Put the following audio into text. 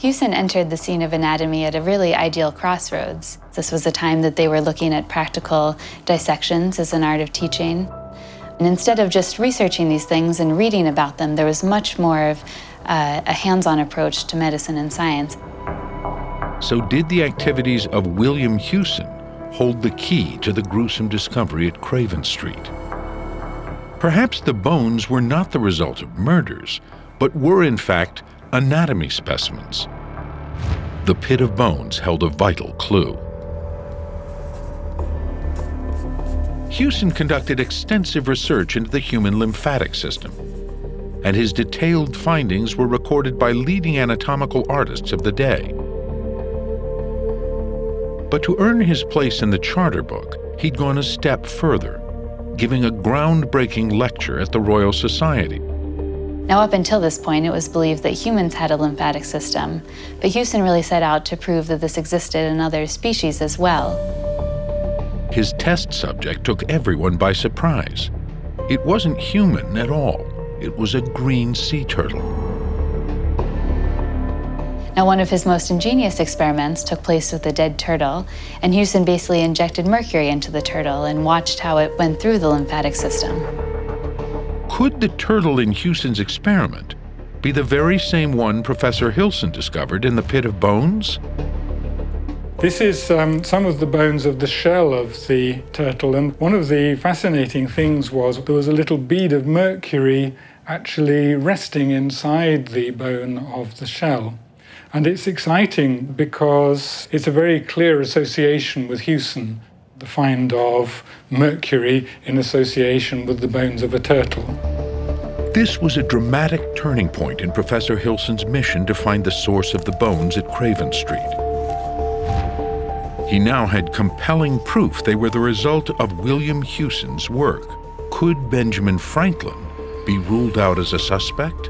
Hewson entered the scene of anatomy at a really ideal crossroads. This was a time that they were looking at practical dissections as an art of teaching. And instead of just researching these things and reading about them, there was much more of uh, a hands on approach to medicine and science. So, did the activities of William Hewson hold the key to the gruesome discovery at Craven Street? Perhaps the bones were not the result of murders, but were in fact anatomy specimens. The pit of bones held a vital clue. Hewson conducted extensive research into the human lymphatic system, and his detailed findings were recorded by leading anatomical artists of the day. But to earn his place in the charter book, he'd gone a step further, giving a groundbreaking lecture at the Royal Society. Now, up until this point, it was believed that humans had a lymphatic system, but Hewson really set out to prove that this existed in other species as well. His test subject took everyone by surprise. It wasn't human at all, it was a green sea turtle. Now, one of his most ingenious experiments took place with a dead turtle, and Hewson basically injected mercury into the turtle and watched how it went through the lymphatic system. Could the turtle in Hewson's experiment be the very same one Professor Hillson discovered in the pit of bones? This is um, some of the bones of the shell of the turtle, and one of the fascinating things was there was a little bead of mercury actually resting inside the bone of the shell. And it's exciting because it's a very clear association with Hewson the find of mercury in association with the bones of a turtle. This was a dramatic turning point in Professor Hillson's mission to find the source of the bones at Craven Street. He now had compelling proof they were the result of William Hewson's work. Could Benjamin Franklin be ruled out as a suspect?